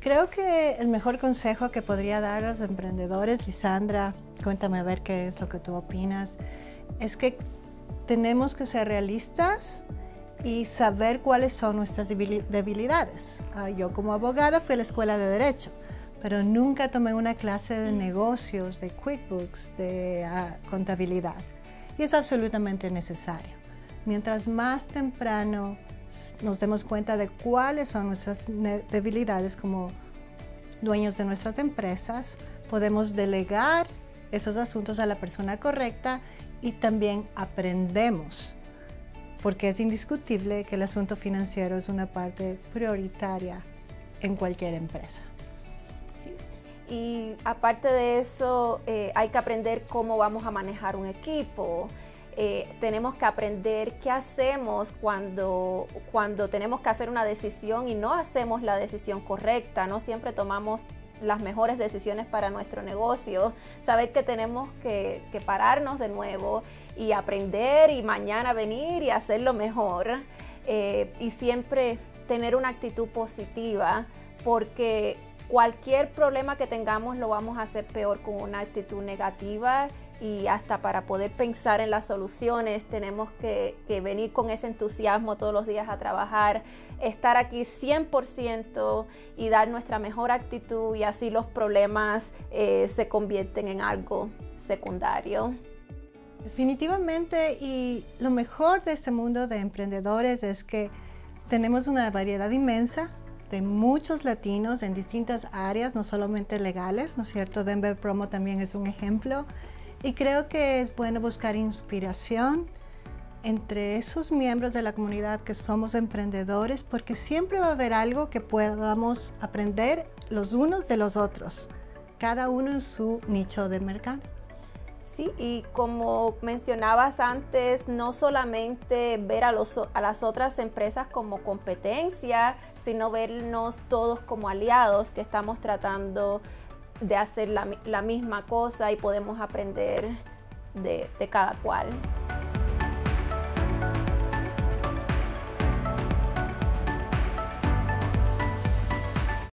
Creo que el mejor consejo que podría dar a los emprendedores, Lisandra, cuéntame a ver qué es lo que tú opinas, es que tenemos que ser realistas y saber cuáles son nuestras debilidades. Ah, yo como abogada fui a la escuela de derecho, pero nunca tomé una clase de negocios, de QuickBooks, de uh, contabilidad. Y es absolutamente necesario. Mientras más temprano nos demos cuenta de cuáles son nuestras debilidades como dueños de nuestras empresas, podemos delegar esos asuntos a la persona correcta y también aprendemos, porque es indiscutible que el asunto financiero es una parte prioritaria en cualquier empresa. Y aparte de eso, eh, hay que aprender cómo vamos a manejar un equipo, eh, tenemos que aprender qué hacemos cuando, cuando tenemos que hacer una decisión y no hacemos la decisión correcta, no siempre tomamos las mejores decisiones para nuestro negocio, saber que tenemos que, pararnos de nuevo y aprender y mañana venir y hacerlo mejor eh, y siempre tener una actitud positiva porque cualquier problema que tengamos lo vamos a hacer peor con una actitud negativa y hasta para poder pensar en las soluciones tenemos que, venir con ese entusiasmo todos los días a trabajar, estar aquí 100% y dar nuestra mejor actitud y así los problemas eh, se convierten en algo secundario. Definitivamente y lo mejor de este mundo de emprendedores es que tenemos una variedad inmensa de muchos latinos en distintas áreas, no solamente legales, ¿no es cierto? Denver Promo también es un ejemplo. Y creo que es bueno buscar inspiración entre esos miembros de la comunidad que somos emprendedores, porque siempre va a haber algo que podamos aprender los unos de los otros, cada uno en su nicho de mercado. Sí, y como mencionabas antes, no solamente ver a, los, a las otras empresas como competencia, sino vernos todos como aliados que estamos tratando de hacer la, misma cosa y podemos aprender de cada cual.